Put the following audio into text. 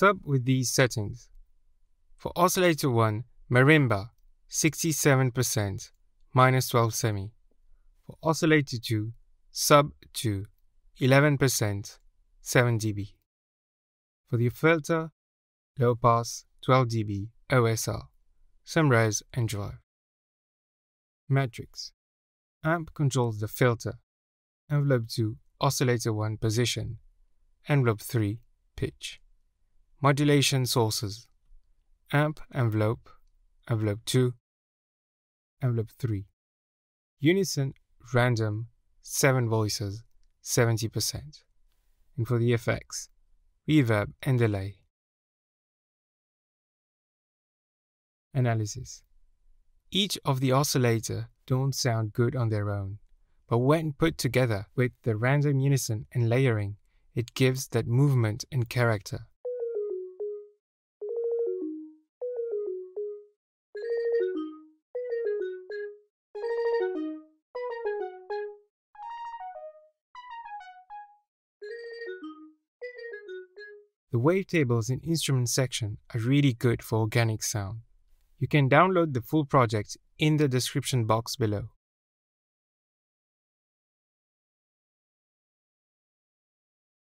Sub with these settings. For oscillator 1, marimba, 67%, minus 12 semi. For oscillator 2, sub 2, 11%, 7 dB. For the filter, low pass, 12 dB, OSR, res and drive. Matrix. Amp controls the filter, envelope 2, oscillator 1 position, envelope 3, pitch. Modulation sources. Amp envelope, envelope 2, envelope 3. Unison, random, 7 voices, 70%. And for the effects, reverb and delay. Analysis. Each of the oscillator don't sound good on their own, but when put together with the random unison and layering, it gives that movement and character. The wavetables in instrument section are really good for organic sound. You can download the full project in the description box below.